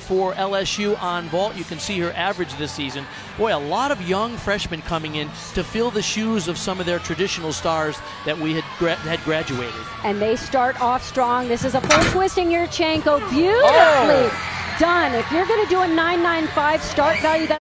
for LSU on vault. You can see her average this season. Boy, a lot of young freshmen coming in to fill the shoes of some of their traditional stars that we had gra- had graduated. And they start off strong. This is a full twisting Yurchenko. Beautifully Oh. done. If you're going to do a 995 start value, that